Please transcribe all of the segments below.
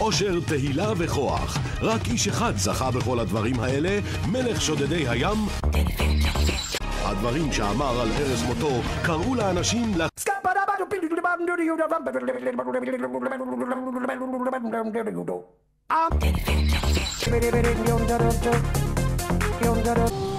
עושר, תהילה וכוח. רק איש אחד זכה בכל הדברים האלה, מלך שודדי הים. הדברים שאמר על ערש מותו קראו לאנשים ל... יש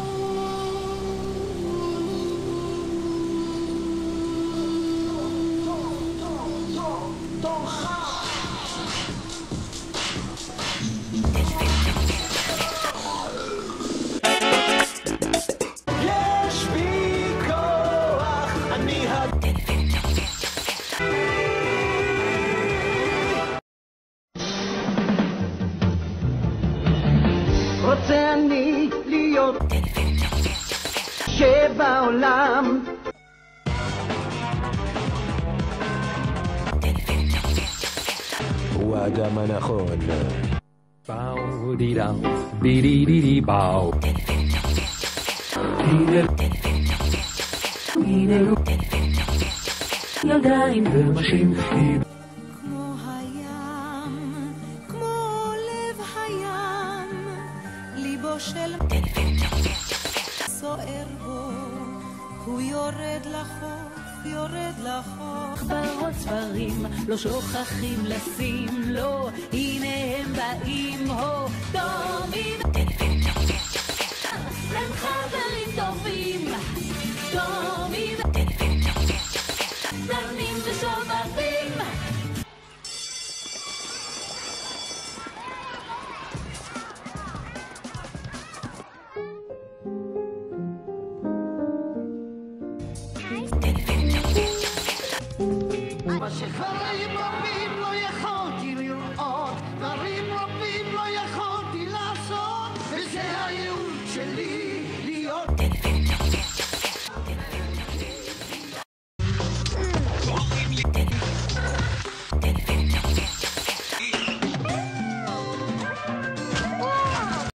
רוצה אני להיות שבעולם הוא האדם הנכון. באו די דאו, די די די די באו. הנה הנה ליבו של סוער בו, הוא יורד לחוף, יורד לחוף. בראש ספרים לא שוכחים לשים לו, הנה Mas se fala e papi,